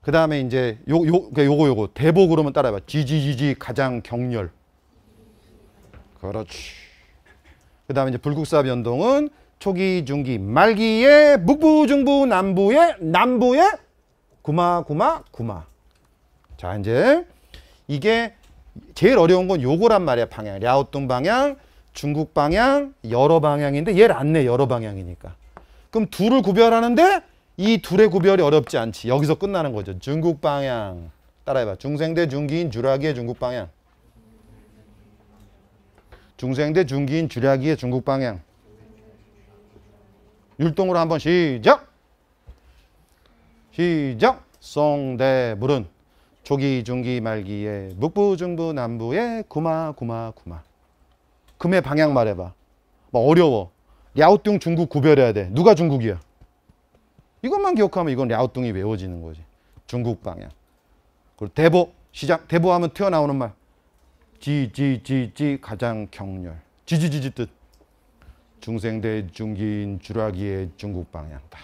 그 다음에 이제 요, 요, 그러니까 요거 요거 대보 그러면 따라해봐. 지지지지 가장 격렬. 그렇지. 그 다음에 이제 불국사 변동은 초기, 중기, 말기에 북부, 중부, 남부에 남부에 구마, 구마, 구마. 자 이제 이게 제일 어려운 건 요거란 말이야 방향. 랴오뚱 방향, 중국 방향, 여러 방향인데 얘를 안내 여러 방향이니까. 그럼 둘을 구별하는데 이 둘의 구별이 어렵지 않지. 여기서 끝나는 거죠. 중국 방향. 따라해봐. 중생대 중기인 주라기의 중국 방향. 중생대 중기인 주라기의 중국 방향. 율동으로 한번 시작. 시작. 송대 물은 조기 중기 말기에 북부 중부 남부에 구마 구마 구마. 금의 방향 말해봐. 뭐 어려워. 랴오뚱 중국 구별해야 돼. 누가 중국이야? 이것만 기억하면 이건 랴오뚱이 외워지는 거지. 중국 방향. 그리고 대보 시작. 대보하면 튀어나오는 말. 지지지지 가장 격렬. 지지지지 뜻. 중생대 중기인 주라기의 중국 방향. 딱.